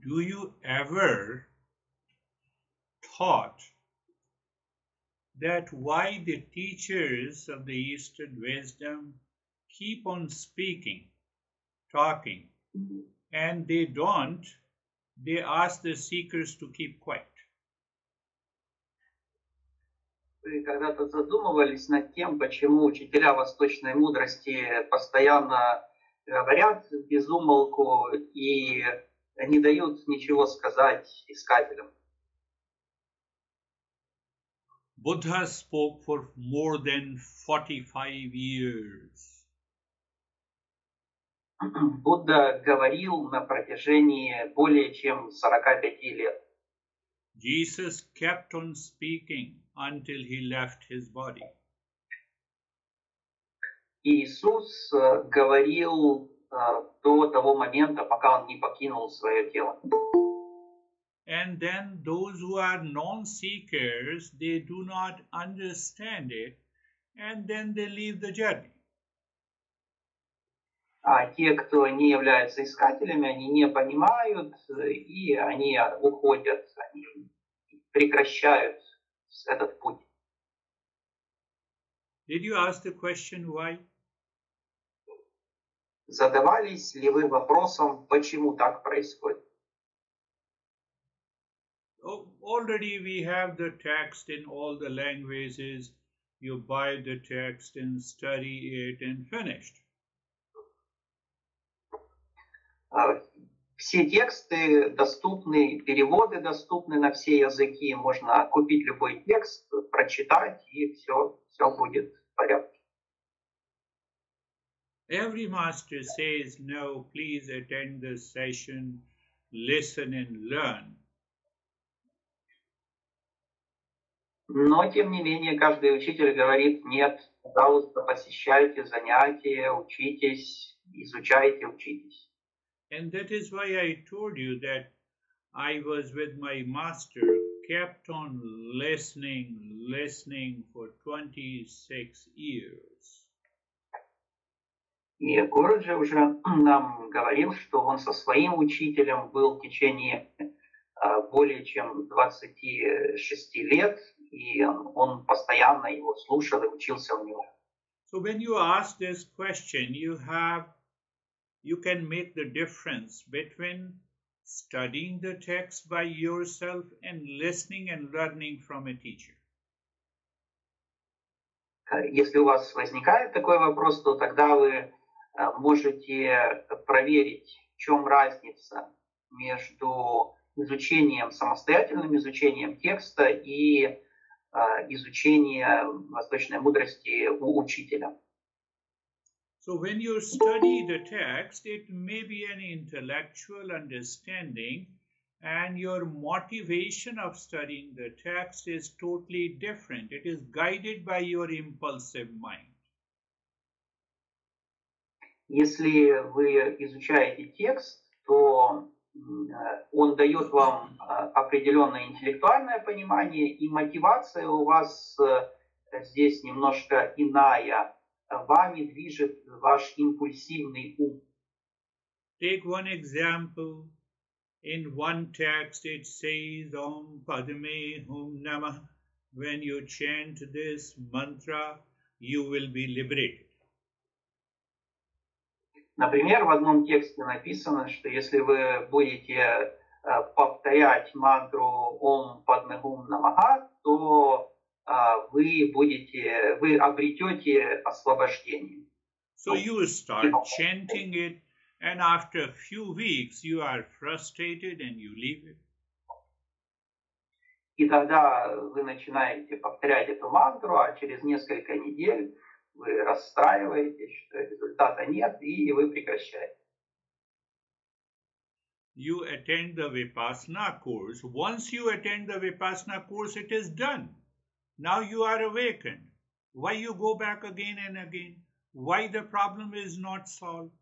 do you ever thought that why the teachers of the Eastern wisdom keep on speaking, talking, and they don't, they ask the seekers to keep quiet. Вы когда-то задумывались над тем, почему учителя восточной мудрости постоянно говорят без умолку и не дают ничего сказать искателям? Buddha spoke for more than 45 years. Будда говорил на протяжении более чем 45 лет. Jesus kept on speaking until he left his body. Иисус э, говорил до того момента, пока он не покинул свое тело. And then those who are non seekers, they do not understand it, and then they leave the journey. А те, кто не являются искателями, они не понимают, и они уходят, они прекращают этот путь. Did you ask the question why? Задавались ли вы вопросом, почему так происходит? Already we have the text in all the languages. You buy the text and study it and finished. А, Все тексты доступны, переводы доступны на все языки. Можно купить любой текст, прочитать, и все, все будет в порядке. Every master says, No, please attend the session, listen and learn. Но, тем не менее, каждый учитель говорит, нет, пожалуйста, посещайте занятия, учитесь, изучайте, учитесь. And that is why I told you that I was with my master, kept on listening, listening for 26 years. И Гуруджи уже нам говорил, что он со своим учителем был в течение а, более чем 26 лет, и он постоянно его слушал и учился у него. So when you ask this question, you have you can make the difference between studying the text by yourself and listening and learning from a teacher. Если у вас возникает такой вопрос, то тогда вы можете проверить, в чем разница между изучением, самостоятельным изучением текста и а, изучением восточной мудрости у учителя. So when you study the text, it may be an intellectual understanding, and your motivation of studying the text is totally different. It is guided by your impulsive mind. Если вы изучаете текст, то он дает вам определенное интеллектуальное понимание, и мотивация у вас здесь немножко иная. Вами движет ваш импульсивный ум. Take one example. In one text, it says Om Padme Hum Namah. When you chant this mantra, you will be liberated. Например, в одном тексте написано, что если вы будете повторять мантру Ом Падмегум Намага, то вы будете, вы обретете освобождение. So you start chanting it, and after a few weeks, you are frustrated and you leave it. И тогда вы начинаете повторять эту мантру, а через несколько недель вы расстраиваетесь, что результата нет, и вы прекращаете. You attend the Vipassana course. Once you attend the Vipassana course, it is done. Now you are awakened. Why you go back again and again? Why the problem is not solved?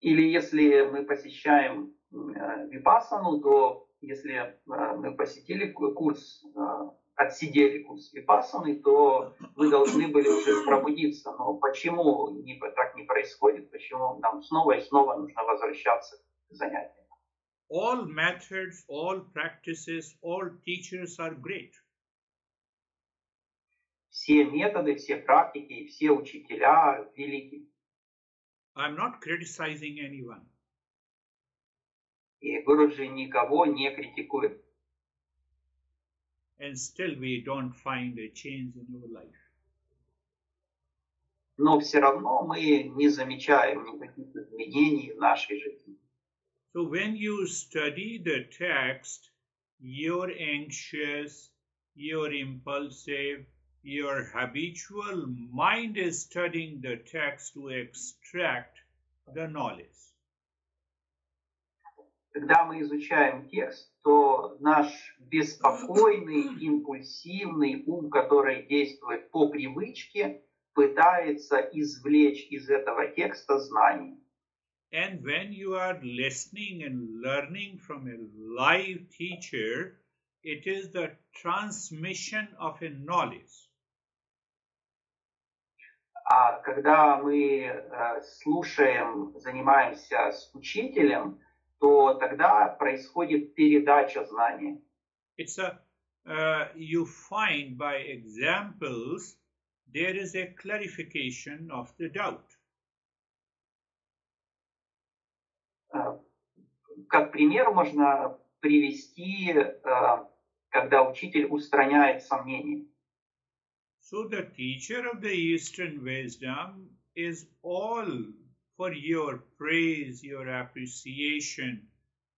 Или если мы посещаем випассану, то если мы посетили курс отсидели курс випассаны, то вы должны были уже пробудиться. Но почему не, так не происходит? Почему нам снова и снова нужно возвращаться к занятиям? All methods, all practices, all teachers are great. Все методы, все практики, все учителя велики. I'm not criticizing anyone. И Гуруджи никого не критикует. And still we don't find a change in our life. Но все равно мы не замечаем никаких изменений в нашей жизни. So when you study the text, you're anxious, you're impulsive, your habitual mind is studying the text to extract the knowledge. Когда мы изучаем текст, то наш беспокойный, импульсивный ум, который действует по привычке, пытается извлечь из этого текста знания. And when you are listening and learning from a live teacher, it is the transmission of a knowledge. А когда мы э, слушаем, занимаемся с учителем, то тогда происходит передача знания. It's a uh, you find by examples there is a clarification of the doubt. Э, Как пример можно привести, э, когда учитель устраняет сомнения. So the teacher of the Eastern wisdom is all for your praise, your appreciation.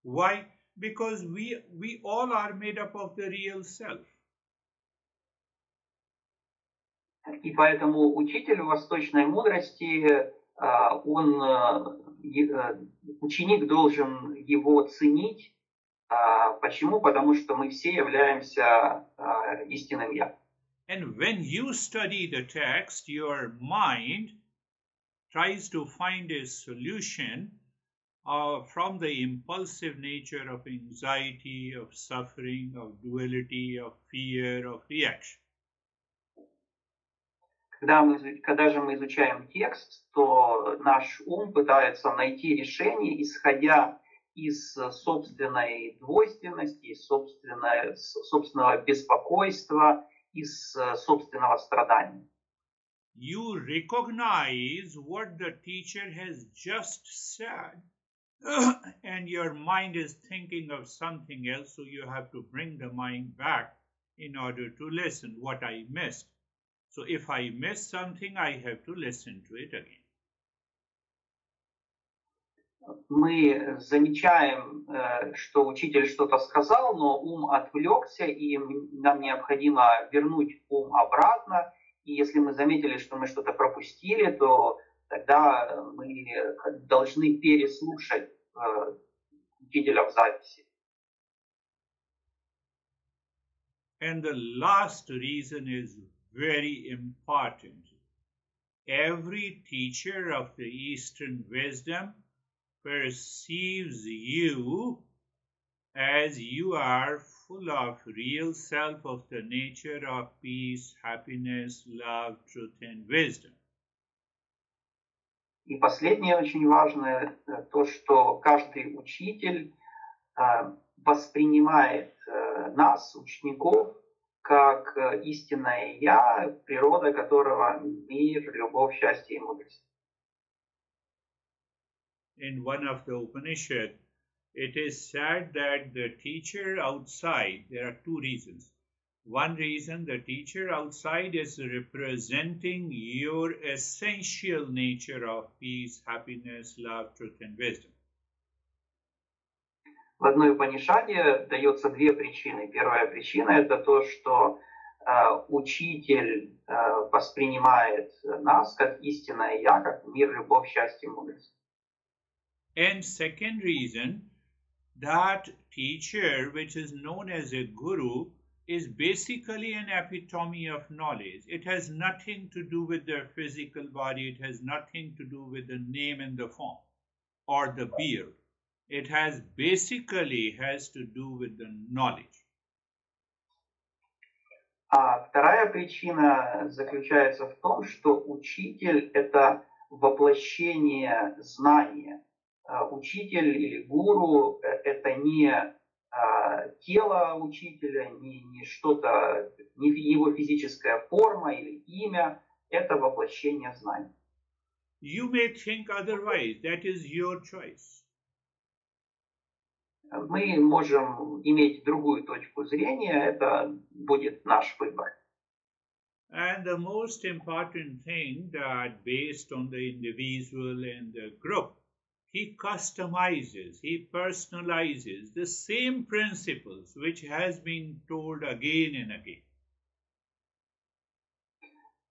Why? Because we we all are made up of the real self. И поэтому учитель восточной мудрости, э, он, э, э, ученик должен его ценить. А Почему? Потому что мы все являемся истинным Я. And when you study the text, your mind tries to find a solution uh, from the impulsive nature of anxiety, of suffering, of duality, of fear, of reaction. Когда, мы, когда же мы изучаем текст, то наш ум пытается найти решение, исходя из э, собственной двойственности, из собственного беспокойства, из э, собственного страдания. You recognize what the teacher has just said, and your mind is thinking of something else, so you have to bring the mind back in order to listen what I missed. So if I miss something, I have to listen to it again. Мы замечаем, э, что учитель что-то сказал, но ум отвлекся, и м- нам необходимо вернуть ум обратно. И если мы заметили, что мы что-то пропустили, то тогда мы должны переслушать э, учителя в записи. And the last reason is very important. Every teacher of the Eastern wisdom perceives you as you are full of real self of the nature of peace, happiness, love, truth, and wisdom. И последнее очень важное, э, то, что каждый учитель э, воспринимает э, нас, учеников, как истинное Я, природа которого мир, любовь, счастье и мудрость. In one of the Upanishad, it is said that the teacher outside, there are two reasons. One reason the teacher outside is representing your essential nature of peace, happiness, love, truth, and wisdom. В одной Упанишаде дается две причины. Первая причина это то, что э, учитель э, воспринимает нас как истинное Я, как мир, любовь, счастье, мудрость. And second reason, that teacher, which is known as a guru, is basically an epitome of knowledge. It has nothing to do with the physical body, it has nothing to do with the name and the form or the beard. It has basically has to do with the knowledge. А вторая причина заключается в том, что учитель – это воплощение знания. А, учитель или гуру – это не а, тело учителя, не, не что-то, не его физическая форма или имя, это воплощение знаний. You may think otherwise, that is your choice. Мы можем иметь другую точку зрения, это будет наш выбор. And the most important thing that based on the individual and the group, he customizes, he personalizes the same principles which has been told again and again.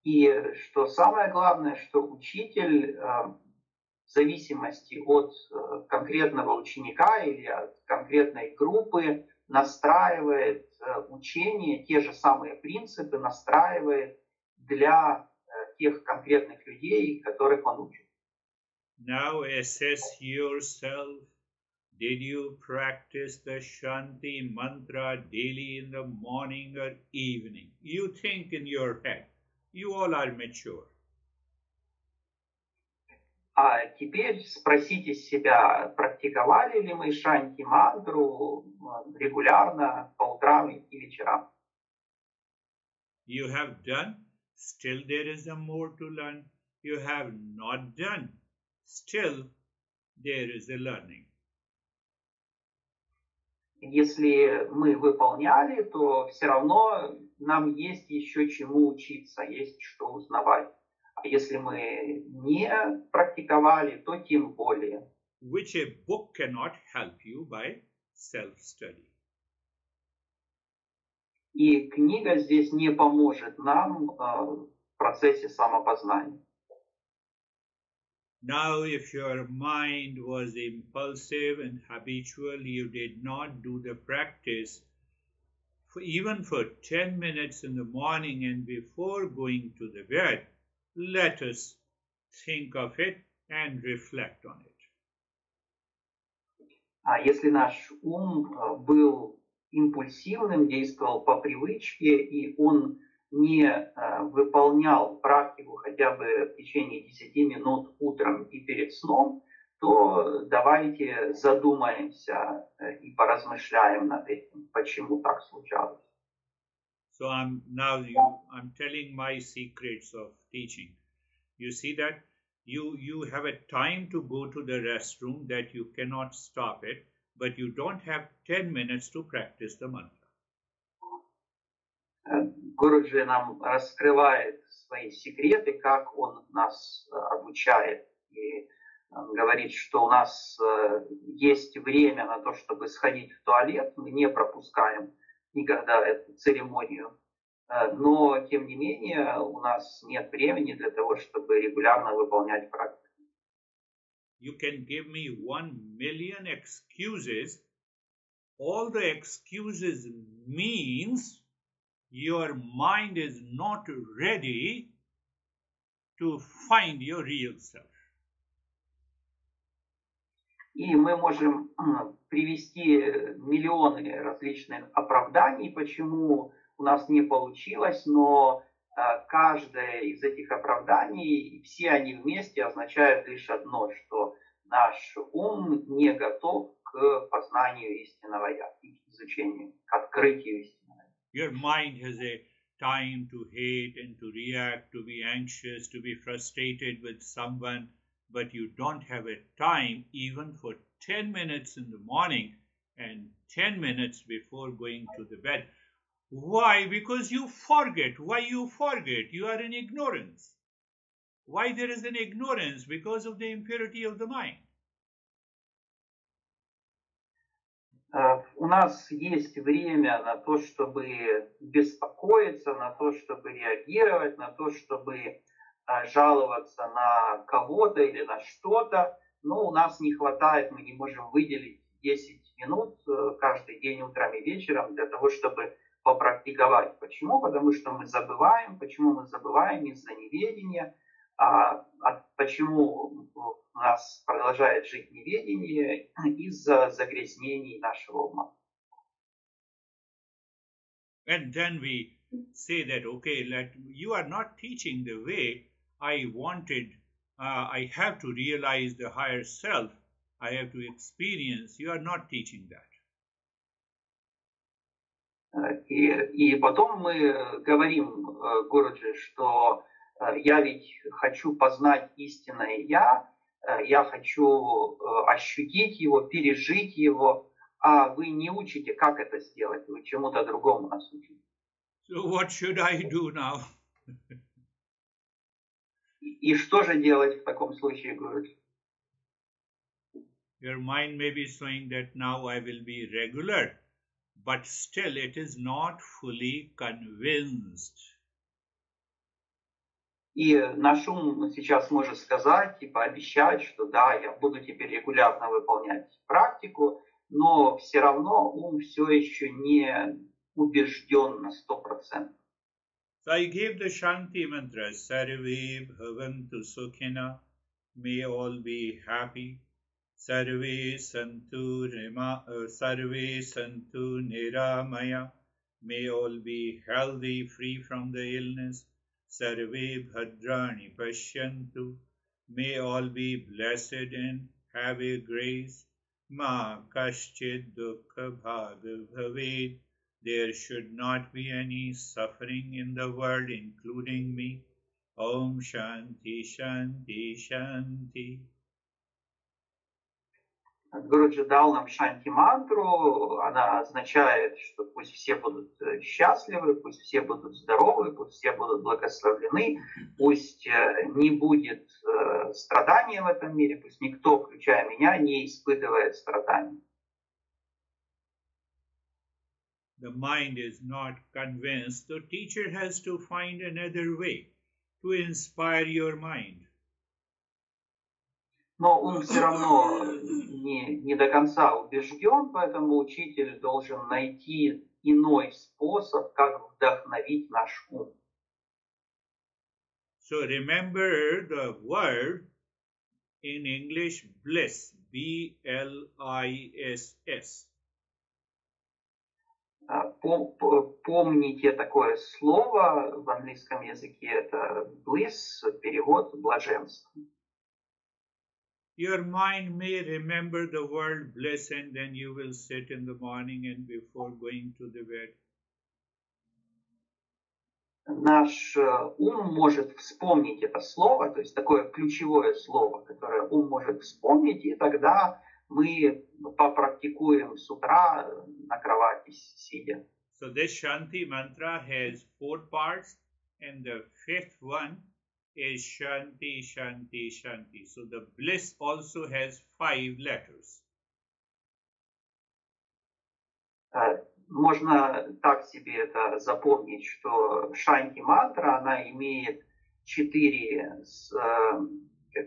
И что самое главное, что учитель в зависимости от э, конкретного ученика или от конкретной группы настраивает э, учение, те же самые принципы настраивает для э, тех конкретных людей, которых он учит. Now assess yourself. Did you practice the Shanti mantra daily in the morning or evening? You think in your head. You all are mature. А теперь спросите себя, практиковали ли мы шанти мантру регулярно по утрам и вечерам? You have done, still there is a more to learn. You have not done, still there is a learning. Если мы выполняли, то все равно нам есть еще чему учиться, есть что узнавать. Если мы не практиковали, то тем более. Which a book cannot help you by self-study. И книга здесь не поможет нам в процессе самопознания. Now, if your mind was impulsive and habitual, you did not do the practice for even for 10 minutes in the morning and before going to the bed, let us think of it and reflect on it. А если наш ум был импульсивным, действовал по привычке, и он не выполнял практику хотя бы в течение 10 минут утром и перед сном, то давайте задумаемся и поразмышляем над этим, почему так случалось. So I'm now you, I'm telling my secrets of teaching. You see that you you have a time to go to the restroom that you cannot stop it, but you don't have 10 minutes to practice the mantra. Гуруджи нам раскрывает свои секреты, как он нас обучает. И говорит, что у нас есть время на то, чтобы сходить в туалет, мы не пропускаем никогда эту церемонию. Но, тем не менее, у нас нет времени для того, чтобы регулярно выполнять практику. You can give me one million excuses. All the excuses means your mind is not ready to find your real self. И мы можем привести миллионы различных оправданий, почему у нас не получилось, но каждое из этих оправданий, все они вместе означают лишь одно, что наш ум не готов к познанию истинного я, к изучению, к открытию истинного я. Your mind has a time to hate and to react, to be anxious, to be frustrated with someone, but you don't have a time even for 10 minutes in the morning and 10 minutes before going to the bed. Why? Because you forget. Why you forget? You are in ignorance. Why there is an ignorance? Because of the impurity of the mind. Uh, У нас есть время на то, чтобы беспокоиться, на то, чтобы реагировать, на то, чтобы жаловаться на кого-то или на что-то, но у нас не хватает, мы не можем выделить 10 минут каждый день утром и вечером для того, чтобы попрактиковать. Почему? Потому что мы забываем. Почему мы забываем? Из-за неведения. А, а почему у нас продолжает жить неведение? Из-за загрязнений нашего ума. And then we say that, okay, let, you are not teaching the way I wanted. Uh, I have to realize the higher self. I have to experience. You are not teaching that. И, и потом мы говорим Гуруджи, что я ведь хочу познать истинное я, я хочу ощутить его, пережить его, а вы не учите, как это сделать, вы чему-то другому нас учите. So what should I do now? И что же делать в таком случае, Гуруджи? Your mind may be showing that now I will be regular, but still it is not fully convinced. И наш ум сейчас может сказать и пообещать, что да, я буду теперь регулярно выполнять практику, но все равно ум все еще не убежден на сто процентов. So I gave the Shanti mantra, Sarve Bhavantu Sukhina, may all be happy. Sarve Santu Rima, uh, Sarve Santu Niramaya, may all be healthy, free from the illness. Sarve Bhadrani Pashyantu, may all be blessed and have a grace. Ma Kaschid Dukha Bhaga Bhaved, there should not be any suffering in the world, including me. Om Shanti Shanti Shanti. Гуруджи дал нам шанти мантру, она означает, что пусть все будут счастливы, пусть все будут здоровы, пусть все будут благословлены, пусть не будет страдания в этом мире, пусть никто, включая меня, не испытывает страданий. The mind is not convinced, the teacher has to find another way to inspire your mind. Но ум все равно не, не до конца убежден, поэтому учитель должен найти иной способ, как вдохновить наш ум. So remember the word in English bliss, B L I S S. Помните такое слово в английском языке, это bliss, перевод блаженство. Your mind may remember the word bliss and then you will sit in the morning and before going to the bed. Наш ум может вспомнить это слово, то есть такое ключевое слово, которое ум может вспомнить, и тогда мы попрактикуем с утра на кровати сидя. So this Shanti mantra has four parts and the fifth one is Shanti, Shanti, Shanti. So the bliss also has five letters. Можно так себе это запомнить, что Шанти мантра, она имеет четыре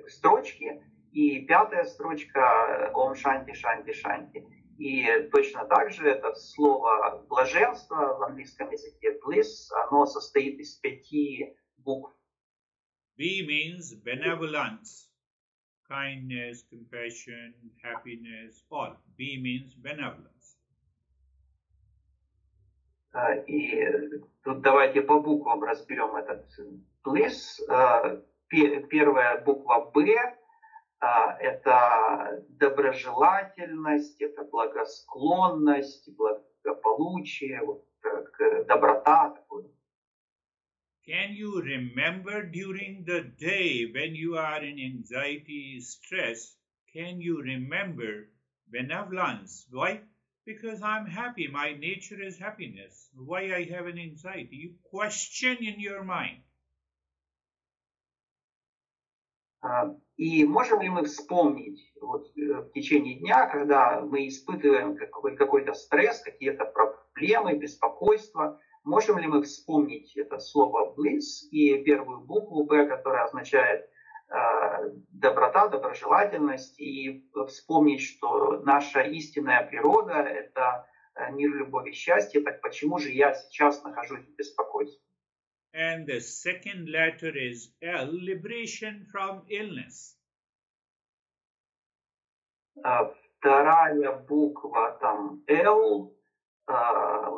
строчки, и пятая строчка Ом Шанти, Шанти, Шанти. И точно так же это слово блаженство в английском языке bliss, оно состоит из пяти букв. B means benevolence, kindness, compassion, happiness, all. B means benevolence. И тут давайте по буквам разберем этот bliss. Первая буква B это доброжелательность, это благосклонность, благополучие, вот, доброта. Такой. Can you remember during the day when you are in anxiety, stress, can you remember benevolence? Why? Because I'm happy. My nature is happiness. Why I have an anxiety? You question in your mind. И можем ли мы вспомнить вот, в течение дня, когда мы испытываем какой- какой-то стресс, какие-то проблемы, беспокойство, можем ли мы вспомнить это слово bliss и первую букву B, которая означает э, доброта, доброжелательность, и вспомнить, что наша истинная природа – это мир, любовь и счастье, так почему же я сейчас нахожусь в беспокойстве? And the second letter is L, liberation from illness. Вторая буква там L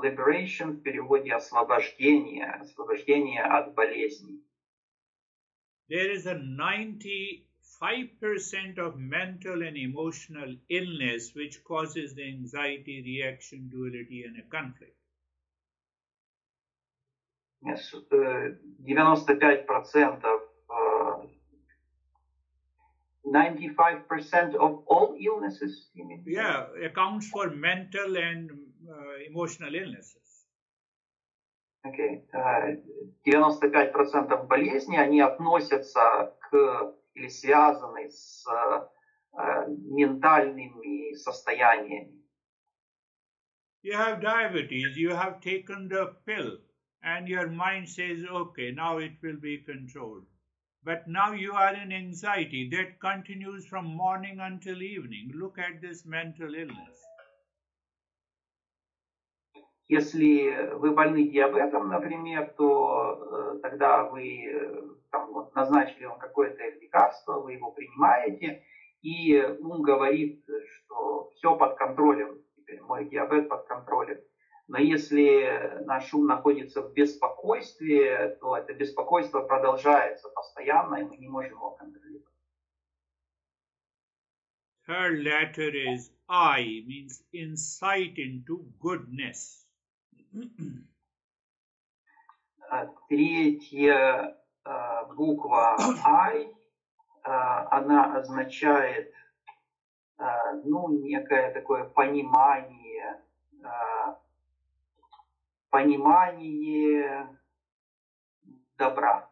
liberation в переводе освобождение, освобождение от болезней. There is a 95% of mental and emotional illness which causes the anxiety, reaction, duality, and a conflict. 95% 95% of all illnesses? Yeah, accounts for mental and uh, emotional illnesses. Okay. 95% болезней, они относятся к или связаны с ментальными состояниями. You have diabetes, you have taken the pill, and your mind says, okay, now it will be controlled. But now you are in anxiety that continues from morning until evening. Look at this mental illness. Если вы больны диабетом, например, то э, тогда вы э, там, вот, назначили вам какое-то лекарство, вы его принимаете, и ум говорит, что все под контролем, теперь мой диабет под контролем. Но если наш ум находится в беспокойстве, то это беспокойство продолжается постоянно, и мы не можем его контролировать. Her letter is I, means insight into goodness. Третья буква I, она означает ну, некое такое понимание, понимание добра.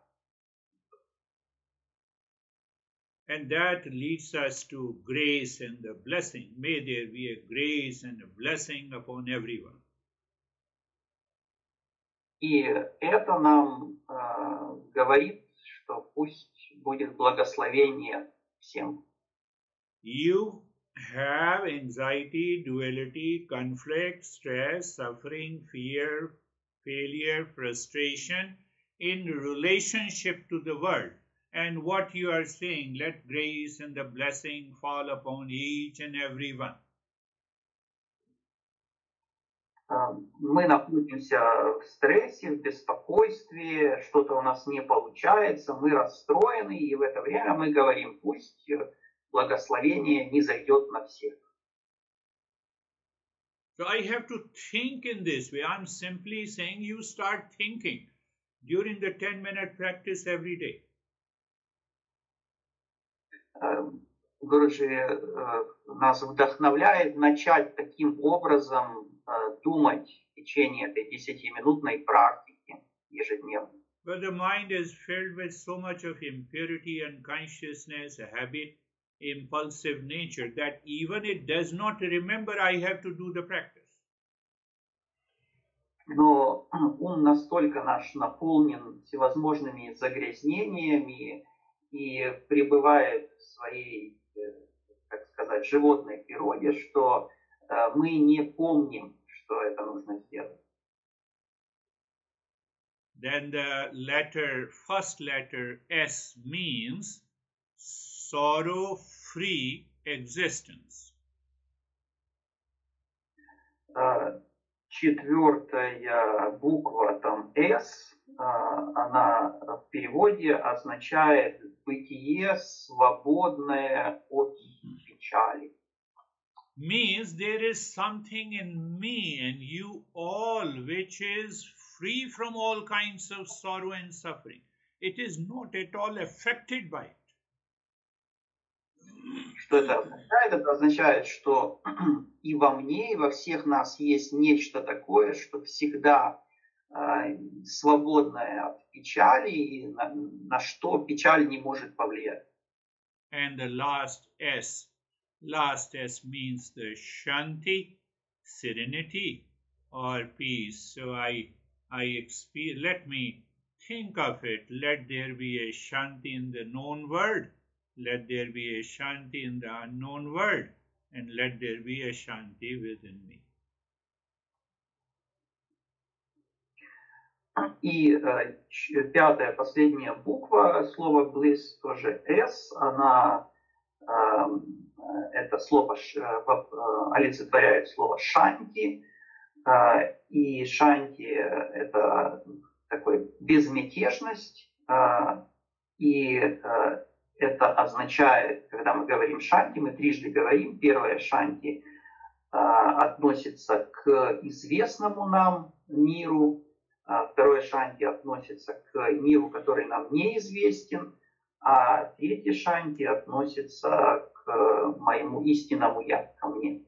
And that leads us to grace and the blessing. May there be a grace and a blessing upon everyone. И это нам э, говорит, что пусть будет благословение всем. You have anxiety, duality, conflict, stress, suffering, fear, failure, frustration in relationship to the world. And what you are saying, let grace and the blessing fall upon each and every one. Мы находимся в стрессе, в беспокойстве, что-то у нас не получается, мы расстроены, и в это время мы говорим, пусть благословение не зайдет на всех. So I have to think in this way. I'm simply saying you start thinking during the 10 minute practice every day. Гуруджи нас вдохновляет начать таким образом думать в течение этой 10-минутной практики ежедневно. But the mind is filled with so much of impurity, unconsciousness, habit, impulsive nature that even it does not remember I have to do the practice. Но ум настолько наш наполнен всевозможными загрязнениями и пребывает в своей, так сказать, животной природе, что мы не помним, что это нужно сделать. Then the letter, first letter S means sorrow free existence. Четвертая буква там S, она в переводе означает бытие, свободное от печали. Means there is something in me and you all which is free from all kinds of sorrow and suffering. It is not at all affected by it. Что это означает? Это означает, что и во мне, и во всех нас есть нечто такое, что всегда э, свободное от печали, и на, на что печаль не может повлиять. And the last S, last S means the shanti, serenity or peace. So I, I experience, let me think of it. Let there be a shanti in the known world let there be a shanti in the unknown world, and let there be a shanti within me. И э, пятая, последняя буква слова bliss тоже S, она э, это слово э, олицетворяет слово шанти, И шанти – это такой безмятежность, и это означает, когда мы говорим шанти, мы трижды говорим. Первое шанти относится к известному нам миру, второе шанти относится к миру, который нам неизвестен, а третье шанти относится к моему истинному я, ко мне.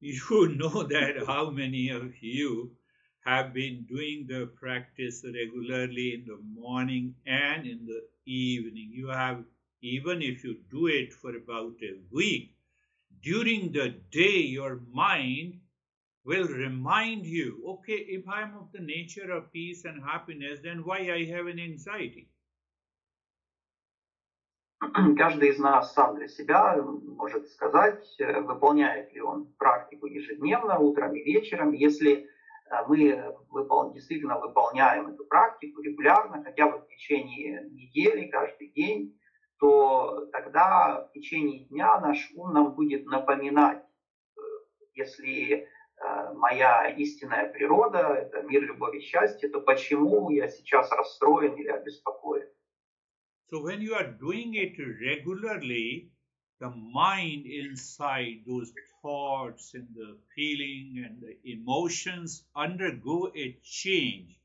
You know that how many of you have been doing the practice regularly in the morning and in the evening. You have, even if you do it for about a week, during the day, your mind will remind you okay, if I'm of the nature of peace and happiness, then why I have an anxiety? Каждый из нас сам для себя может сказать, выполняет ли он практику ежедневно, утром и вечером. Если мы выпол... действительно выполняем эту практику регулярно, хотя бы в течение недели, каждый день, то тогда в течение дня наш ум нам будет напоминать, если моя истинная природа, это мир, любовь и счастье, то почему я сейчас расстроен или обеспокоен? So when you are doing it regularly, the mind inside those thoughts and the feeling and the emotions undergo a change.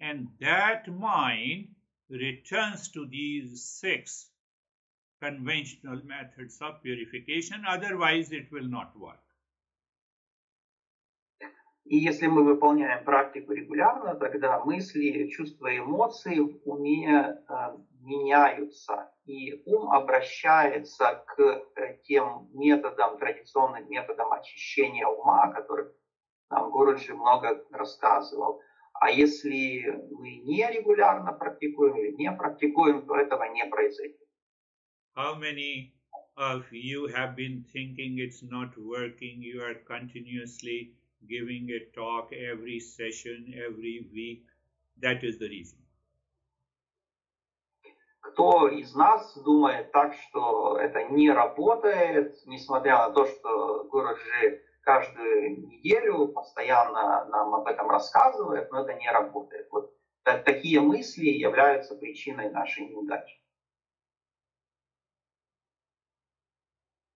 And that mind returns to these six conventional methods of purification, otherwise, it will not work. И если мы выполняем практику регулярно, тогда мысли, чувства, эмоции в уме э, меняются, и ум обращается к э, тем методам, традиционным методам очищения ума, о которых нам Гуруджи много рассказывал. А если мы не регулярно практикуем или не практикуем, то этого не произойдет. How many of you have been thinking it's not working? You are continuously giving a talk every session, every week. That is the reason. Кто из нас думает так, что это не работает, несмотря на то, что Гуруджи каждую неделю постоянно нам об этом рассказывает, но это не работает. Вот такие мысли являются причиной нашей неудачи.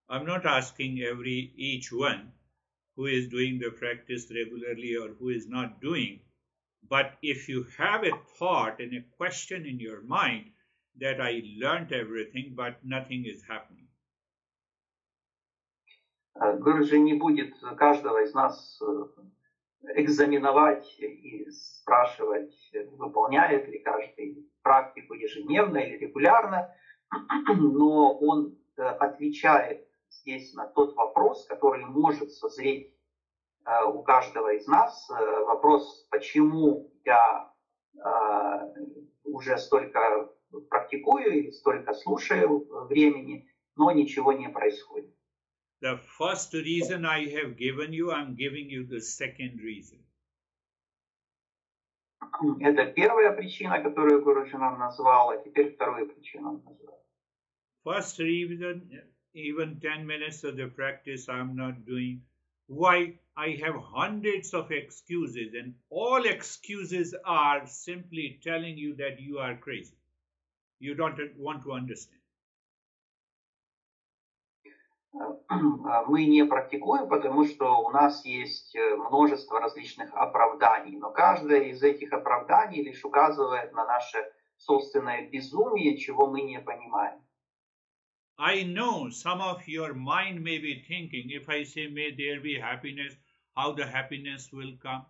I'm not asking every each one who is doing the practice regularly or who is not doing. But if you have a thought and a question in your mind that I learned everything, but nothing is happening. Гурджи не будет каждого из нас экзаменовать и спрашивать, выполняет ли каждый практику ежедневно или регулярно, но он отвечает здесь на тот вопрос, который может созреть э, у каждого из нас. Э, вопрос, почему я э, уже столько практикую и столько слушаю времени, но ничего не происходит. The first reason I have given you, I'm giving you the second reason. Это первая причина, которую Гуруджи нам назвал, а теперь вторую причину он назвал. First reason even 10 minutes of the practice I'm not doing. Why? I have hundreds of excuses, and all excuses are simply telling you that you are crazy. You don't want to understand. Мы не практикуем, потому что у нас есть множество различных оправданий, но каждое из этих оправданий лишь указывает на наше собственное безумие, чего мы не понимаем. I know some of your mind may be thinking, if I say, may there be happiness, how the happiness will come.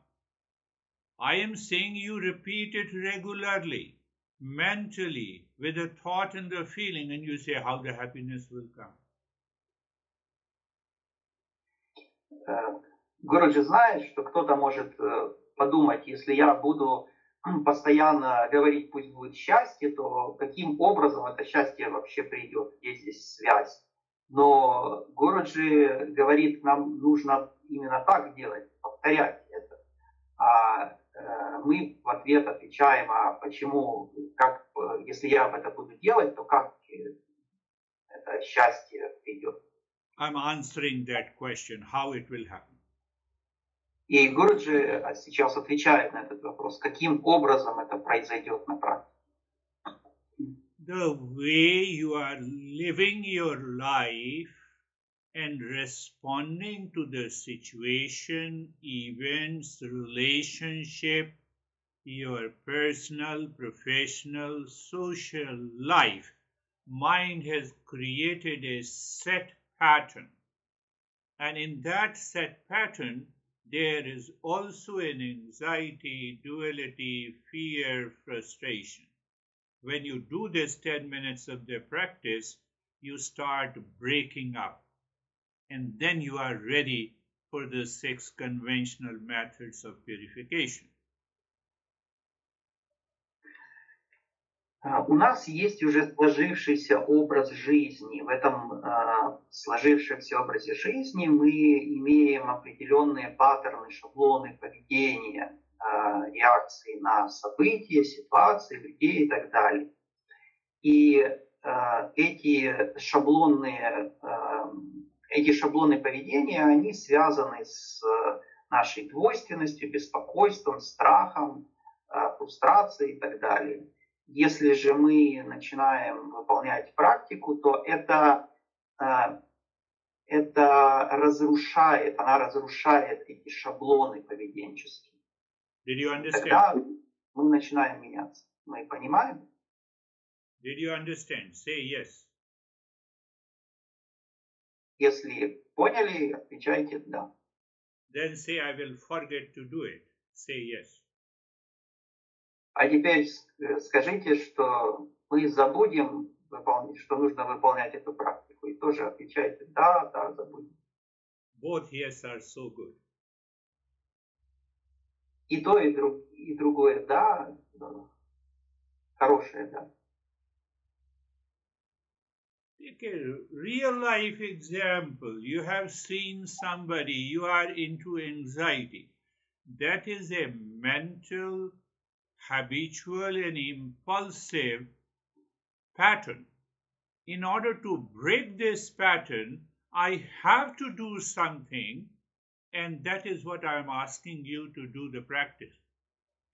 I am saying you repeat it regularly, mentally, with a thought and the feeling, and you say how the happiness will come. Гуруджи знает, что кто-то может подумать, если я буду постоянно говорить, пусть будет счастье, то каким образом это счастье вообще придет, где здесь связь. Но Городжи говорит, нам нужно именно так делать, повторять это. А э, мы в ответ отвечаем, а почему, как, если я это буду делать, то как это счастье придет? I'm answering that question, how it will happen. И Гуруджи сейчас отвечает на этот вопрос, каким образом это произойдет на практике. The way you are living your life and responding to the situation, events, relationship, your personal, professional, social life. Mind has created a set pattern. And in that set pattern, there is also an anxiety, duality, fear, frustration. When you do this 10 minutes of the practice, you start breaking up. And then you are ready for the six conventional methods of purification. У нас есть уже сложившийся образ жизни. В этом сложившемся образе жизни мы имеем определенные паттерны, шаблоны поведения, реакции на события, ситуации, людей и так далее. И эти шаблонные, эти шаблоны поведения, они связаны с нашей двойственностью, беспокойством, страхом, фрустрацией и так далее. Если же мы начинаем выполнять практику, то это, э, это разрушает, она разрушает эти шаблоны поведенческие. Did you understand? Тогда мы начинаем меняться. Мы понимаем? Did you understand? Say yes. Если поняли, отвечайте «да». Then say, I will forget to do it. Say yes. А теперь скажите, что мы забудем выполнять, что нужно выполнять эту практику. И тоже отвечайте, да, да, забудем. Both yes are so good. И то, и, друг, и другое, да, хорошее, да. A real life example. You have seen somebody, you are into anxiety. That is a mental habitual and impulsive pattern. In order to break this pattern, I have to do something, and that is what I'm asking you to do the practice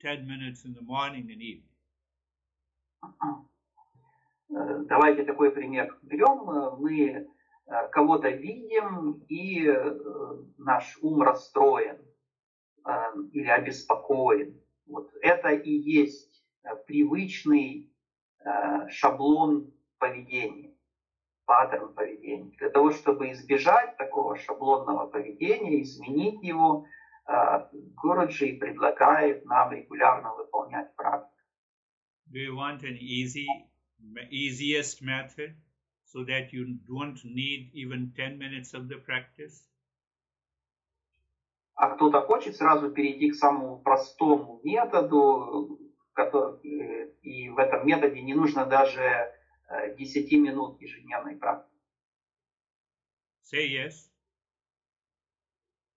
10 minutes in the morning and evening. Uh-huh. Давайте такой пример берем. Мы кого-то видим, и наш ум расстроен или обеспокоен. Вот это и есть э, привычный э, шаблон поведения, паттерн поведения. Для того, чтобы избежать такого шаблонного поведения, изменить его, э, Гуруджи предлагает нам регулярно выполнять практику. Do you want an easy, easiest method so that you don't need even 10 minutes of the practice? а кто-то хочет сразу перейти к самому простому методу, который, и в этом методе не нужно даже 10 минут ежедневной практики. Say yes.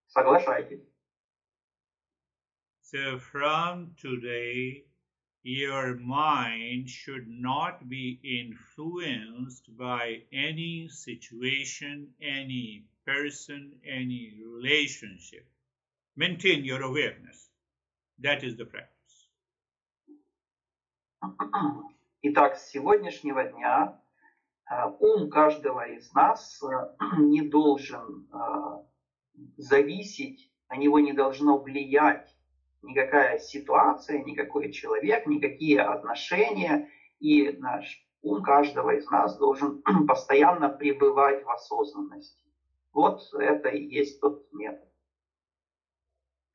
Соглашайтесь. So from today, your mind should not be influenced by any situation, any person, any relationship. Maintain your awareness. That is the practice. Итак, с сегодняшнего дня ум каждого из нас не должен зависеть, на него не должно влиять никакая ситуация, никакой человек, никакие отношения. И наш ум каждого из нас должен постоянно пребывать в осознанности. Вот это и есть тот метод.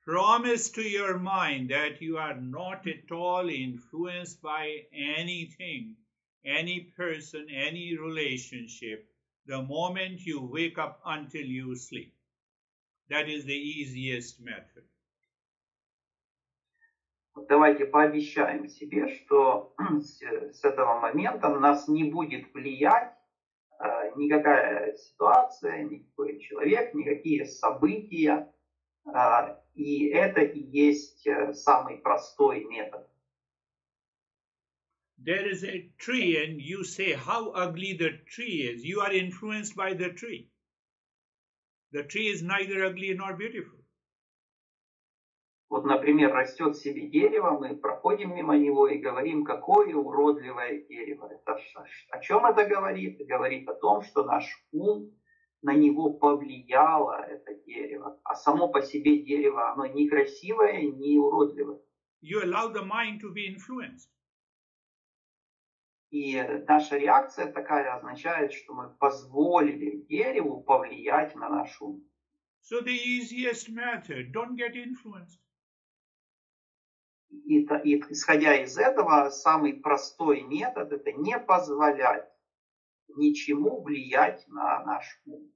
Promise to your mind that you are not at all influenced by anything, any person, any relationship, the moment you wake up until you sleep. That is the easiest method. Давайте пообещаем себе, что с этого момента нас не будет влиять никакая ситуация, никакой человек, никакие события, И это и есть самый простой метод. There is a tree and you say how ugly the tree is. You are influenced by the tree. The tree is neither ugly nor beautiful. Вот, например, растет себе дерево, мы проходим мимо него и говорим, какое уродливое дерево. Это, о чем это говорит? Говорит о том, что наш ум на него повлияло это дерево. А само по себе дерево, оно не красивое, не уродливое. You allow the mind to be influenced. И наша реакция такая означает, что мы позволили дереву повлиять на наш ум. So the easiest method, don't get influenced. И, и исходя из этого, самый простой метод – это не позволять ничему влиять на наш ум.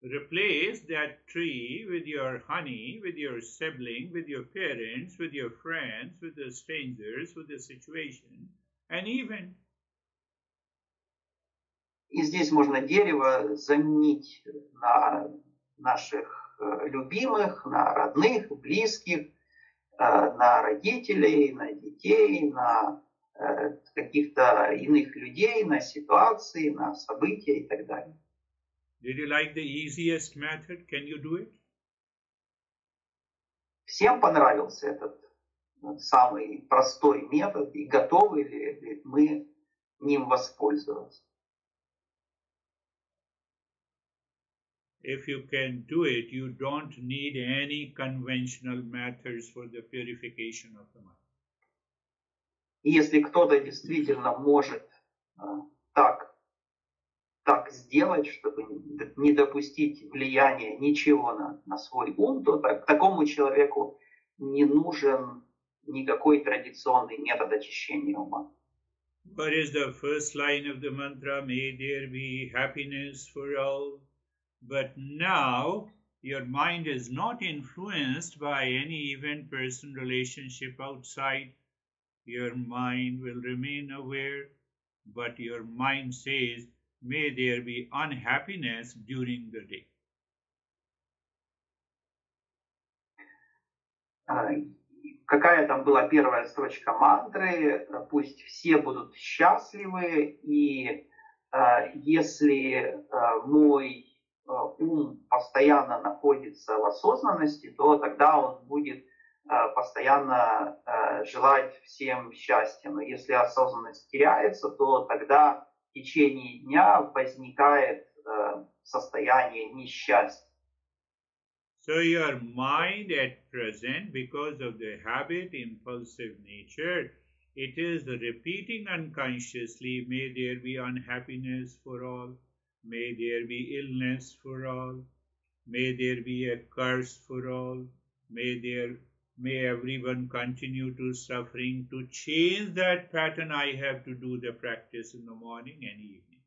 Replace that tree with your honey, with your sibling, with your parents, with your friends, with the strangers, with the situation, and even. И здесь можно дерево заменить на наших любимых, на родных, близких, на родителей, на детей, на каких-то иных людей, на ситуации, на события и так далее. Did you like the easiest method? Can you do it? Всем понравился этот самый простой метод и готовы ли мы ним воспользоваться? If you can do it, you don't need any conventional methods for the purification of the mind. Если кто-то действительно может так, так сделать, чтобы не допустить влияния ничего на, на свой ум, то так, такому человеку не нужен никакой традиционный метод очищения ума. What is the first line of the mantra? May there be happiness for all. But now your mind is not influenced by any event, person, relationship outside. Your mind will remain aware, but your mind says, May there be unhappiness during the day. какая там была первая строчка мантры, пусть все будут счастливы, и если мой ум постоянно находится в осознанности, то тогда он будет постоянно желать всем счастья. Но если осознанность теряется, то тогда в течение дня возникает состояние несчастья. So your mind at present, because of the habit, impulsive nature, it is repeating unconsciously, may there be unhappiness for all, may there be illness for all, may there be a curse for all, may there may everyone continue to suffering. To change that pattern, I have to do the practice in the morning and evening.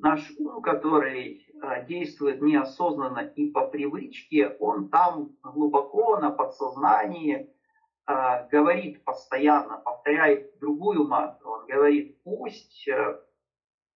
Наш ум, который действует неосознанно и по привычке, он там глубоко на подсознании говорит постоянно, повторяет другую мантру. Он говорит, пусть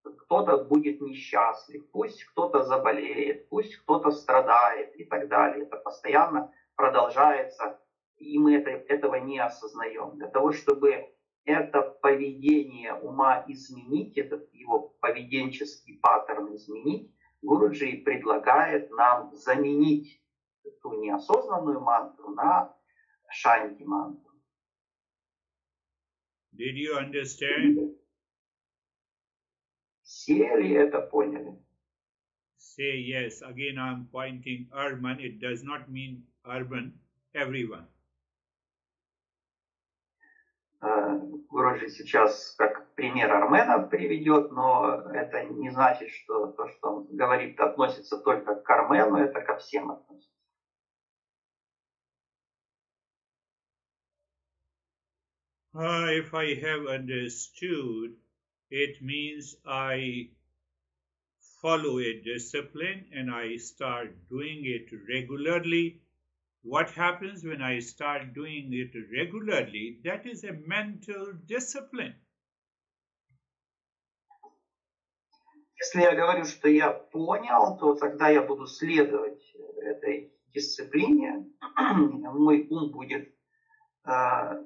кто-то будет несчастлив, пусть кто-то заболеет, пусть кто-то страдает и так далее. Это постоянно продолжается, и мы это, этого не осознаем. Для того, чтобы это поведение ума изменить, этот его поведенческий паттерн изменить, Гуруджи предлагает нам заменить эту неосознанную мантру на шанти мантру. Did you understand? Все ли это поняли? Say yes. Again, I'm pointing urban. It does not mean urban, everyone. Гуруджи сейчас как пример Армена приведет, но это не значит, что то, что он говорит, относится только к Армену, это ко всем относится. Uh, if I have understood, it means I follow a discipline and I start doing it regularly. What happens when I start doing it regularly? That is a mental discipline. Если я говорю, что я понял, то тогда я буду следовать этой дисциплине. Мой ум будет э,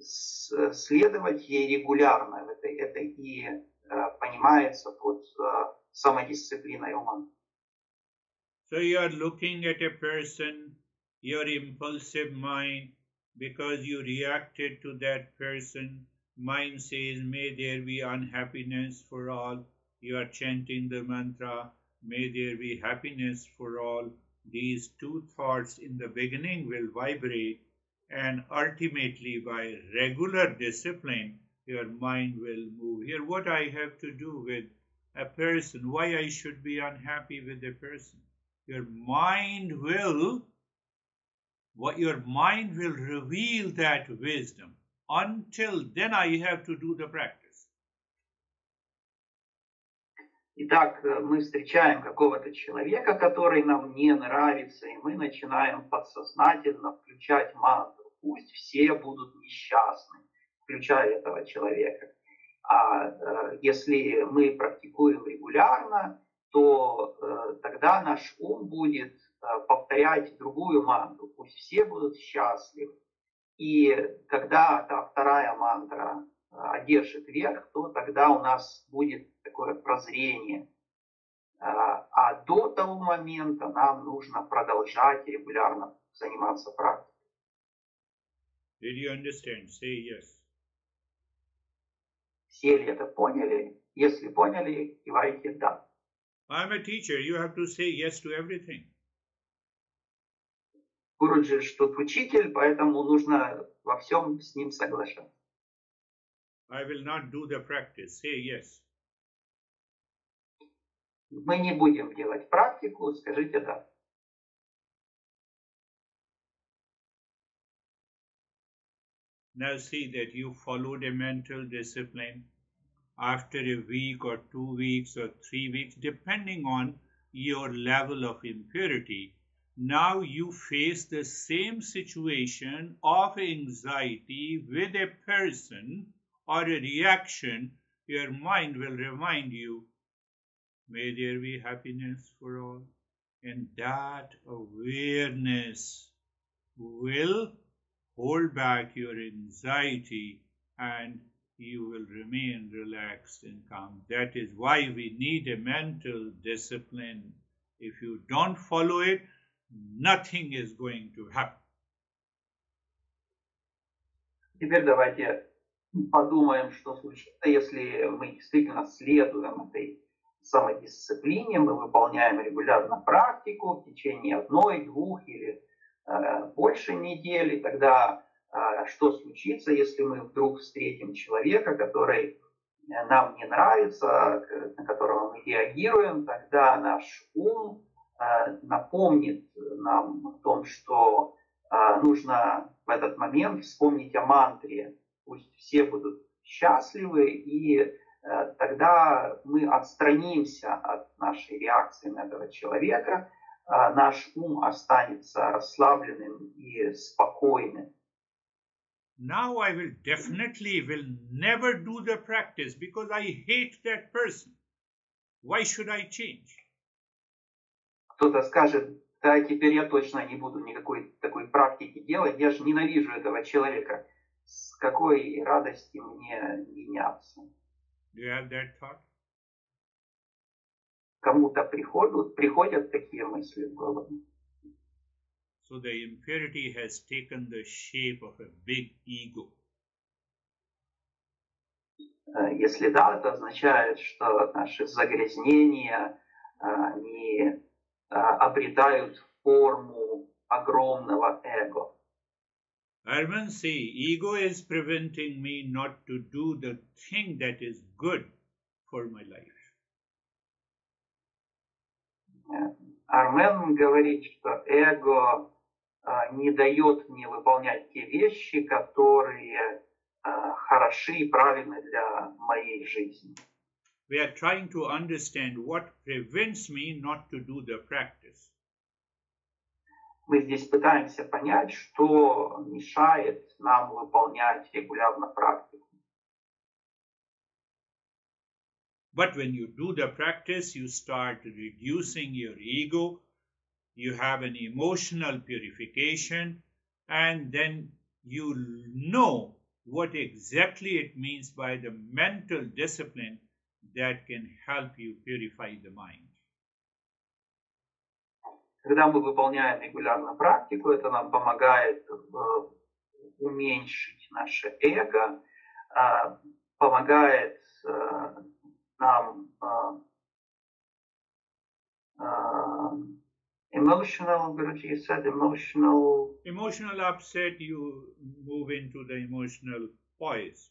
следовать ей регулярно. Это, это и э, понимается под э, самодисциплиной ума. So you are looking at a person, your impulsive mind, because you reacted to that person. Mind says, May there be unhappiness for all. You are chanting the mantra, May there be happiness for all. These two thoughts in the beginning will vibrate, and ultimately, by regular discipline, your mind will move. Here, what I have to do with a person, why I should be unhappy with a person. Your mind will, what your mind will reveal that wisdom. Until then, I have to do the practice. Итак, мы встречаем какого-то человека, который нам не нравится, и мы начинаем подсознательно включать мантру. Пусть все будут несчастны, включая этого человека. А э, если мы практикуем регулярно, то э, тогда наш ум будет э, повторять другую мантру. Пусть все будут счастливы. И когда та вторая мантра одержит верх, то тогда у нас будет такое прозрение. А до того момента нам нужно продолжать регулярно заниматься практикой. Did you understand? Say yes. Все ли это поняли? Если поняли, кивайте «да». I'm a teacher. You have to say yes to everything. Гуруджи, что учитель, поэтому нужно во всем с ним соглашаться. I will not do the practice. Say yes. Мы не будем делать практику, скажите да. Now see that you followed a mental discipline after a week or two weeks or three weeks, depending on your level of impurity. Now you face the same situation of anxiety with a person or a reaction, your mind will remind you, may there be happiness for all. And that awareness will hold back your anxiety and you will remain relaxed and calm. That is why we need a mental discipline. If you don't follow it, nothing is going to happen. Теперь давайте подумаем, что случится, если мы действительно следуем этой самодисциплине, мы выполняем регулярно практику в течение одной, двух или э, больше недели, тогда э, что случится, если мы вдруг встретим человека, который нам не нравится, на которого мы реагируем, тогда наш ум э, напомнит нам о том, что э, нужно в этот момент вспомнить о мантре. Пусть все будут счастливы, и э, тогда мы отстранимся от нашей реакции на этого человека, э, наш ум останется расслабленным и спокойным. Now I will definitely will never do the practice because I hate that person. Why should I change? Кто-то скажет, да, теперь я точно не буду никакой такой практики делать, я же ненавижу этого человека с какой радости мне меняться. Do you have that thought? Кому-то приходят, приходят такие мысли в голову. So the impurity has taken the shape of a big ego. Э, если да, это означает, что наши загрязнения, э, они э, обретают форму огромного эго. Arman say, ego is preventing me not to do the thing that is good for my life. Армен говорит, что эго не дает мне выполнять те вещи, которые хороши и правильны для моей жизни. We are trying to understand what prevents me not to do the practice. мы здесь пытаемся понять, что мешает нам выполнять регулярно практику. But when you do the practice, you start reducing your ego, you have an emotional purification, and then you know what exactly it means by the mental discipline that can help you purify the mind. Когда мы выполняем регулярно практику, это нам помогает уменьшить наше эго, помогает нам emotional, Guruji, said emotional... Emotional upset, you move into the emotional poise.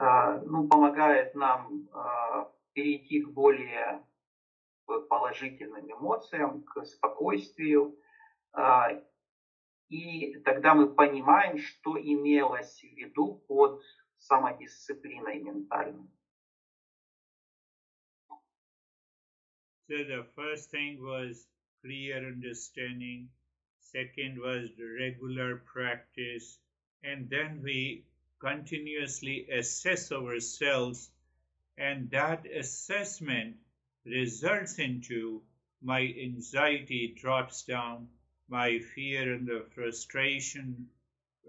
Uh, ну, помогает нам перейти к более положительным эмоциям, к спокойствию. И тогда мы понимаем, что имелось в виду под самодисциплиной ментальной. So the first thing was clear understanding, second was regular practice, and then we continuously assess ourselves, and that assessment results into my anxiety drops down, my fear and the frustration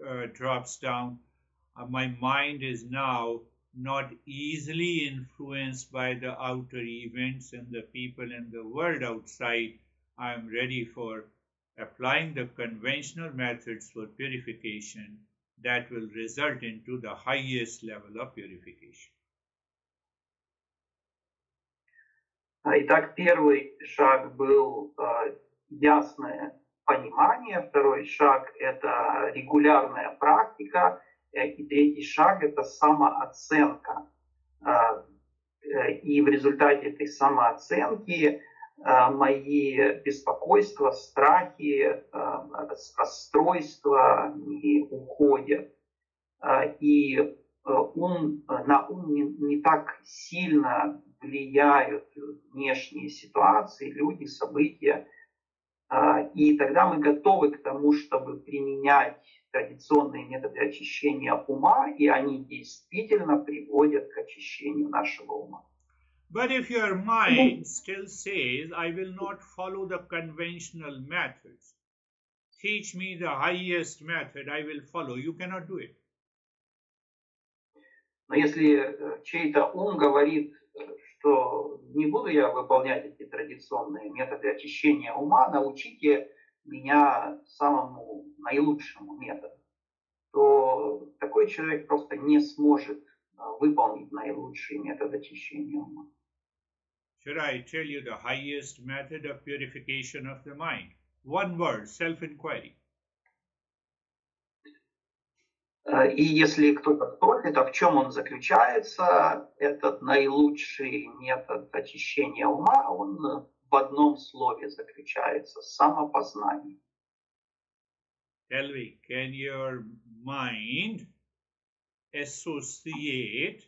uh, drops down. Uh, my mind is now not easily influenced by the outer events and the people in the world outside. I am ready for applying the conventional methods for purification that will result into the highest level of purification. Итак, первый шаг был э, ясное понимание, второй шаг – это регулярная практика – И третий шаг – это самооценка. И в результате этой самооценки мои беспокойства, страхи, расстройства не уходят. И ум, на ум не, не так сильно влияют внешние ситуации, люди, события. И тогда мы готовы к тому, чтобы применять традиционные методы очищения ума, и они действительно приводят к очищению нашего ума. But if your mind still says, I will not follow the conventional methods, teach me the highest method, I will follow, you cannot do it. Но если э, чей-то ум говорит, что не буду я выполнять эти традиционные методы очищения ума, научите меня самому наилучшему методу, то такой человек просто не сможет выполнить наилучший метод очищения ума. Should I tell you the highest method of purification of the mind? One word, self-inquiry. И если кто-то спросит, а в чем он заключается, этот наилучший метод очищения ума, он в одном слове заключается – самопознание. Me, can your mind associate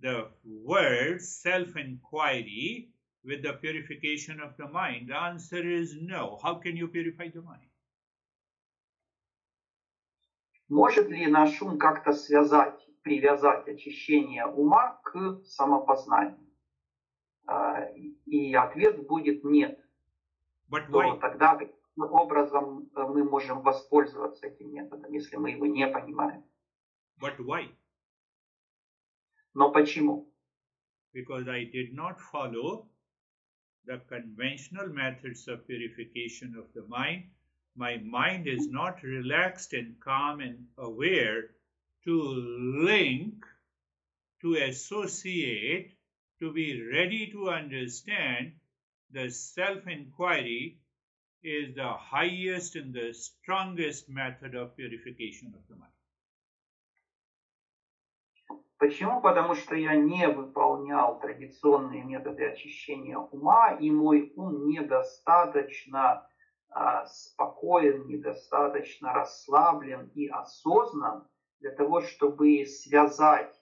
the word self-inquiry with the purification of the mind? The answer is no. How can you purify the mind? Может ли наш ум как-то связать, привязать очищение ума к самопознанию? И ответ будет нет. То тогда каким образом мы можем воспользоваться этим методом, если мы его не понимаем? But why? Но почему? Because I did not follow the conventional methods of purification of the mind. My mind is not relaxed and calm and aware to link, to associate to be ready to understand the self inquiry is the highest and the strongest method of purification of the mind. Почему? Потому что я не выполнял традиционные методы очищения ума, и мой ум недостаточно э, спокоен, недостаточно расслаблен и осознан для того, чтобы связать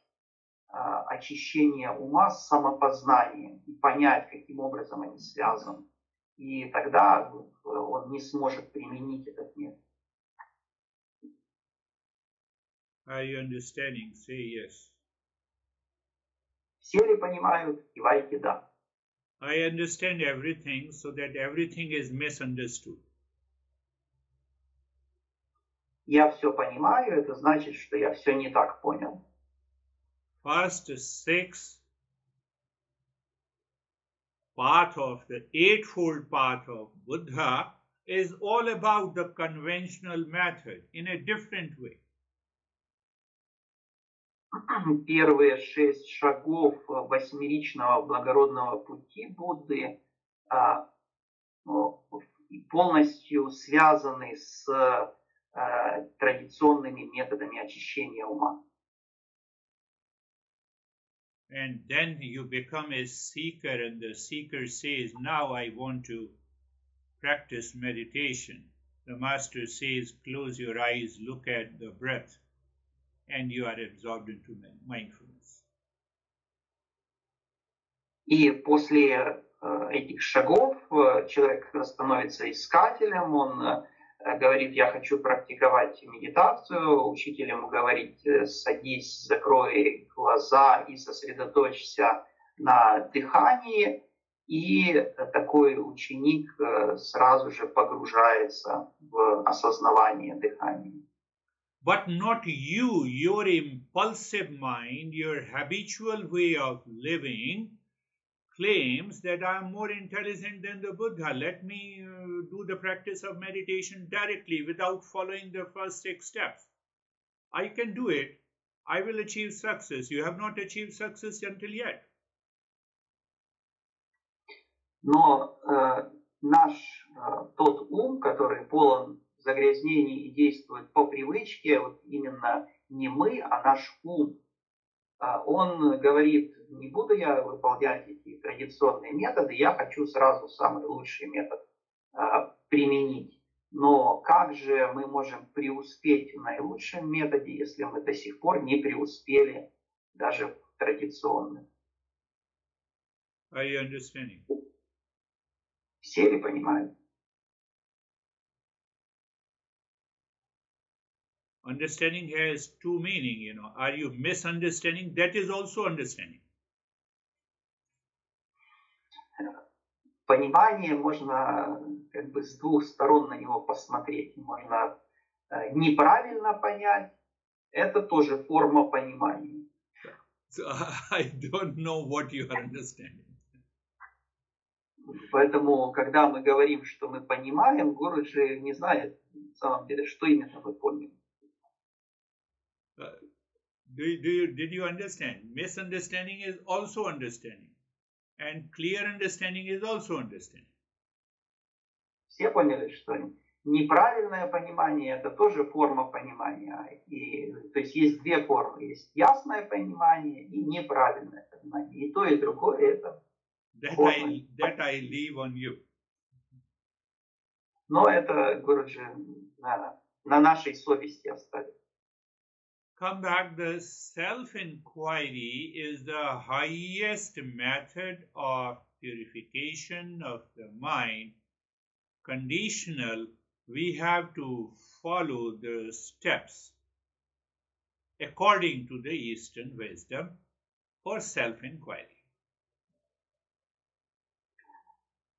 очищение ума с самопознанием и понять, каким образом они связаны. И тогда он не сможет применить этот метод. Are you understanding? Say yes. Все ли понимают? Кивайте да. I understand everything so that everything is misunderstood. Я все понимаю, это значит, что я все не так понял. First six path of the Eightfold Path of Buddha is all about the conventional method in a different way. Первые шесть шагов восьмеричного благородного пути Будды а, полностью связаны с а, традиционными методами очищения ума. And then you become a seeker, and the seeker says, Now I want to practice meditation. The master says, Close your eyes, look at the breath, and you are absorbed into mindfulness. И после этих шагов человек становится искателем, он говорит, я хочу практиковать медитацию, учитель ему говорит, садись, закрой глаза и сосредоточься на дыхании, и такой ученик сразу же погружается в осознавание дыхания. But not you, your impulsive mind, your habitual way of living claims that I am more intelligent than the Buddha. Let me uh, do the practice of meditation directly without following the first six steps. I can do it. I will achieve success. You have not achieved success until yet. Но э, наш э, тот ум, который полон загрязнений и действует по привычке, вот именно не мы, а наш ум, он говорит, не буду я выполнять эти традиционные методы, я хочу сразу самый лучший метод применить. Но как же мы можем преуспеть в наилучшем методе, если мы до сих пор не преуспели даже в традиционном? Are you understanding? Все ли понимают? Understanding has two meaning you know. Are you misunderstanding? That is also understanding. Понимание можно как бы с двух сторон на него посмотреть. Можно неправильно понять. Это тоже форма понимания. So i don't know what you are understanding. Поэтому, когда мы говорим, что мы понимаем, город же не знает, на самом деле, что именно мы поняли. Uh, do, do you, did you understand? Misunderstanding is also understanding. And clear understanding is also understanding. Все поняли, что неправильное понимание это тоже форма понимания. И, то есть есть две формы. Есть ясное понимание и неправильное понимание. И то, и другое это that I, that I leave on you. Но это, Гуруджи, на, на нашей совести оставить. come back, the self inquiry is the highest method of purification of the mind. Conditional, we have to follow the steps according to the Eastern wisdom for self inquiry.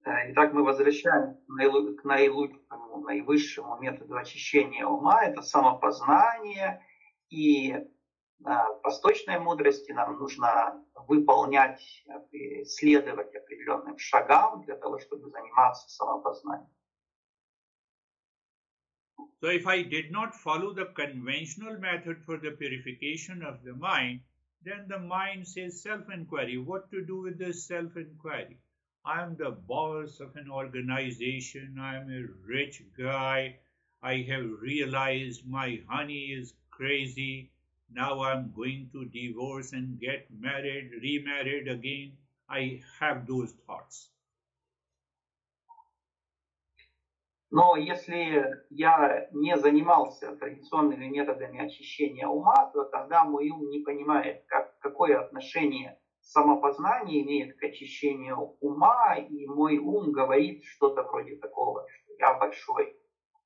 Итак, мы возвращаемся к наилучшему, наивысшему методу очищения ума. Это самопознание – И восточной мудрости нам нужно выполнять, следовать определенным шагам для того, чтобы заниматься самопознанием. So if I did not follow the conventional method for the purification of the mind, then the mind says self-inquiry. What to do with this self-inquiry? I am the boss of an organization. I am a rich guy. I have realized my honey is crazy. Now I'm going to divorce and get married, remarried again. I have those thoughts. Но если я не занимался традиционными методами очищения ума, то тогда мой ум не понимает, как, какое отношение самопознание имеет к очищению ума, и мой ум говорит что-то вроде такого, что я большой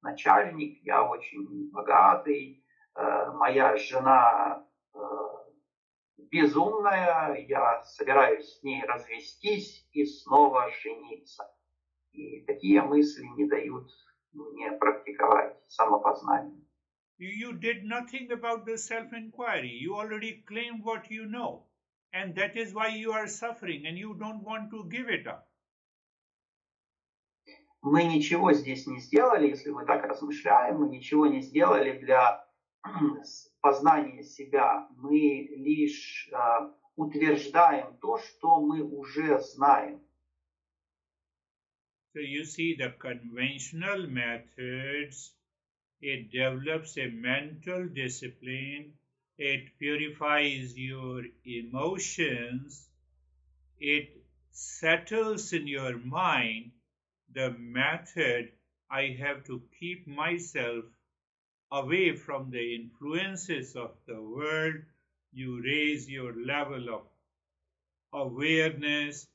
начальник, я очень богатый, моя жена безумная, я собираюсь с ней развестись и снова жениться. И такие мысли не дают мне практиковать самопознание. You did nothing about the self-inquiry. You already claimed what you know. And that is why you are suffering and you don't want to give it up. мы ничего здесь не сделали, если мы так размышляем, мы ничего не сделали для познания себя. Мы лишь uh, утверждаем то, что мы уже знаем. So you see the conventional methods, it develops a mental discipline, it purifies your emotions, it settles in your mind the method I have to keep myself away from the influences of the world. You raise your level of awareness.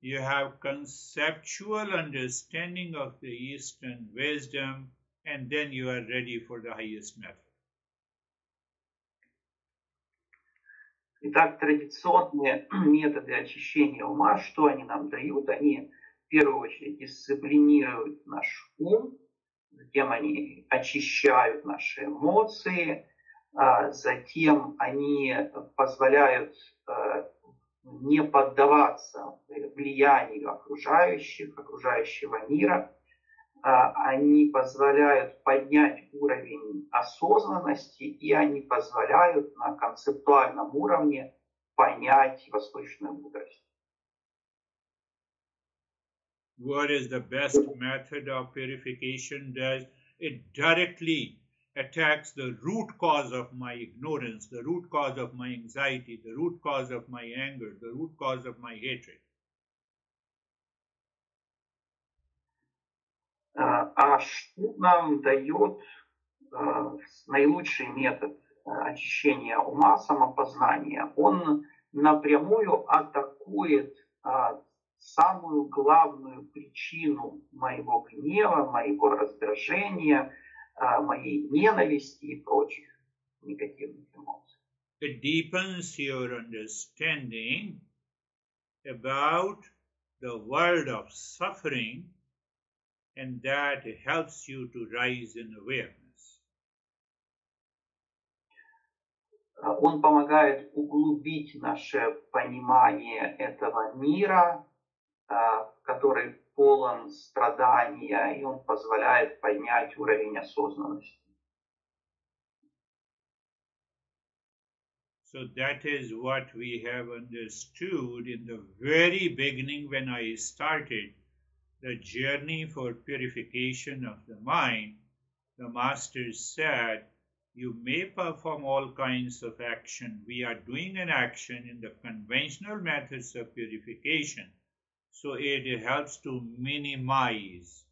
You have conceptual understanding of the Eastern wisdom, and then you are ready for the highest method. Итак, традиционные методы очищения ума, что они нам дают? Они в первую очередь дисциплинируют наш ум, затем они очищают наши эмоции, а затем они позволяют э, не поддаваться влиянию окружающих, окружающего мира – они позволяют поднять уровень осознанности и они позволяют на концептуальном уровне понять восточную мудрость. What is the best method of purification does? It directly attacks the root cause of my ignorance, the root cause of my anxiety, the root cause of my anger, the root cause of my hatred. А что нам дает наилучший метод очищения ума, самопознания? Он напрямую атакует самую главную причину моего гнева, моего раздражения, моей ненависти и прочих негативных эмоций. It deepens your understanding about the world of suffering and that helps you to rise in awareness. Он помогает углубить наше понимание этого мира, который полон страдания, и он позволяет поднять уровень осознанности. So that is what we have understood in the very beginning when I started the journey for purification of the mind, the Master said, You may perform all kinds of action. We are doing an action in the conventional methods of purification, so it helps to minimize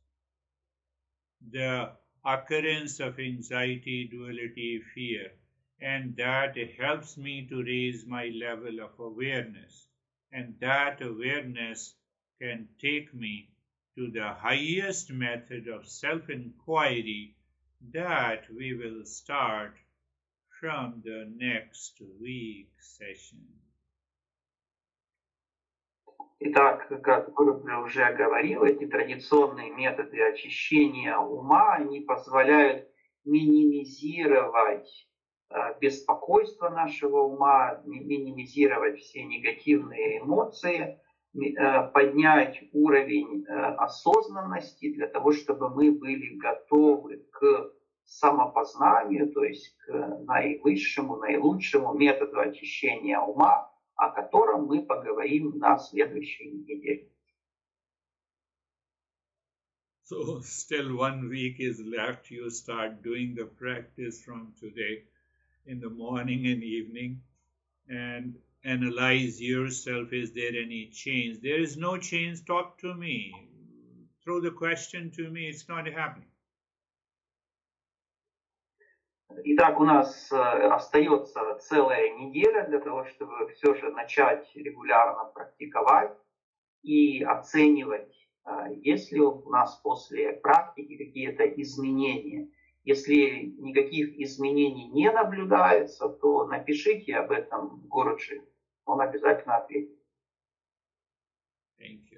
the occurrence of anxiety, duality, fear, and that helps me to raise my level of awareness. And that awareness can take me to the highest method of self inquiry that we will start from the next week session. Итак, как Гуру уже говорил, эти традиционные методы очищения ума, они позволяют минимизировать беспокойство нашего ума, минимизировать все негативные эмоции, поднять уровень осознанности для того, чтобы мы были готовы к самопознанию, то есть к наивысшему, наилучшему методу очищения ума, о котором мы поговорим на следующей неделе. So still one week is left. You start doing the practice from today in the morning and evening. And analyze yourself. Is there any change? There is no change. Talk to me. Throw the question to me. It's not happening. Итак, у нас остается целая неделя для того, чтобы все же начать регулярно практиковать и оценивать, есть ли у нас после практики какие-то изменения. Если никаких изменений не наблюдается, то напишите об этом Гуруджи. Он обязательно ответит. Thank.